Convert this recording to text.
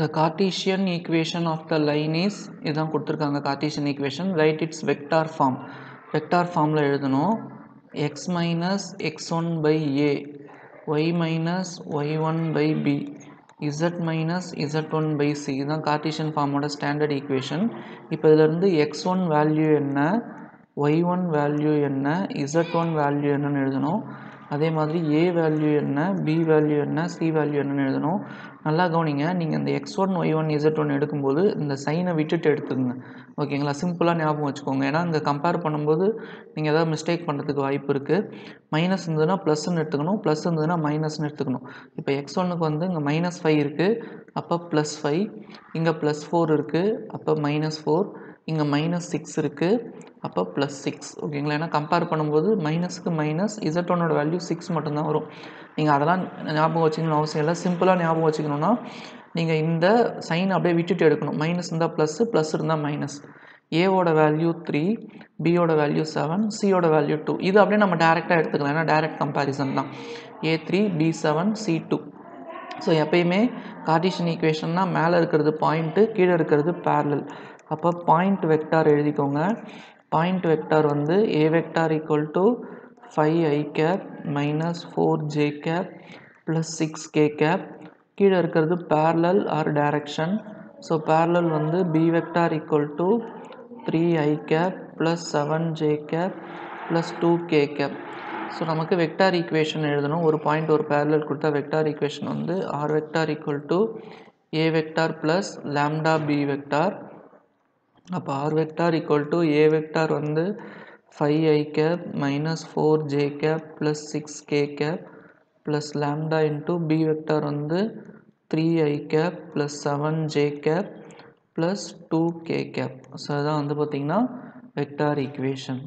The Cartesian equation of the line is இதுதான் கொடுத்துருக்காங்க Cartesian equation right it's vector form vector ஃபார்மில் எழுதணும். X minus x one by a y minus y one by b z minus z one by c இதுதான் Cartesian ஃபார்மோட standard equation இப்போ இதிலேருந்து X one value என்ன Y one value என்ன Z one value என்னன்னு எழுதணும். அதே மாதிரி ஏ வேல்யூ என்ன பி வேல்யூ என்ன சி வேல்யூ என்னன்னு எழுதணும். நல்லா கவனிங்க நீங்கள் இந்த x one y one z one எடுக்கும்போது இந்த சைனை விட்டுட்டு எடுத்துக்கோங்க. ஓகேங்களா சிம்பிளாக ஞாபகம் வச்சுக்கோங்க. ஏன்னா இங்கே கம்பேர் பண்ணும்போது நீங்கள் எதாவது மிஸ்டேக் பண்ணுறதுக்கு வாய்ப்பு இருக்குது மைனஸ் இருந்ததுன்னா ப்ளஸ்ன்னு எடுத்துக்கணும். ப்ளஸ் இருந்ததுன்னா மைனஸ்னு எடுத்துக்கணும். இப்போ எக்ஸ் ஒன்னுக்கு வந்து இங்கே மைனஸ் ஃபைவ் இருக்குது அப்போ ப்ளஸ் ஃபைவ் இங்கே ப்ளஸ் ஃபோர் இருக்குது அப்போ மைனஸ் ஃபோர் இங்கே மைனஸ் சிக்ஸ் இருக்குது அப்போ ப்ளஸ் சிக்ஸ் ஓகேங்களா ஏன்னா கம்பேர் பண்ணும்போது மைனஸ்க்கு மைனஸ் இசட் ஒன்னோட வேல்யூ சிக்ஸ் மட்டும்தான் வரும். நீங்கள் அதெல்லாம் ஞாபகம் வச்சுக்கணும்னு அவசியம் இல்லை. சிம்பிளாக ஞாபகம் வச்சுக்கணுன்னா நீங்கள் இந்த சைன் அப்படியே விட்டுட்டு எடுக்கணும். மைனஸ் இருந்தால் ப்ளஸ்ஸு ப்ளஸ் இருந்தால் மைனஸ் ஏவோட வேல்யூ த்ரீ பியோட வேல்யூ செவன் சியோட வேல்யூ டூ இது அப்படியே நம்ம டேரெக்டாக எடுத்துக்கலாம். ஏன்னா டேரெக்ட் கம்பேரிசன் தான். A three b seven c two so எப்பயுமே கார்டீஷியன் ஈக்குவேஷன்னா மேலே இருக்கிறது பாயிண்ட்டு கீழே இருக்கிறது பேரலல் அப்போ பாயிண்ட் வெக்டார் எழுதிக்கோங்க. பாயிண்ட் வெக்டார் வந்து a vector equal to five i cap minus four j cap plus six k cap கீழே இருக்கிறது parallel or direction so parallel வந்து b vector equal to three i cap plus seven j cap plus two k cap so நமக்கு vector equation எழுதணும். ஒரு point ஒரு parallel கொடுத்தா vector equation வந்து r vector equal to a vector plus lambda b vector. அப்போ r vector equal to a vector வந்து five i cap minus four j cap plus six k cap plus lambda into b vector வந்து three i cap plus seven j cap plus two k cap so அதான் வந்து பார்த்திங்கன்னா vector equation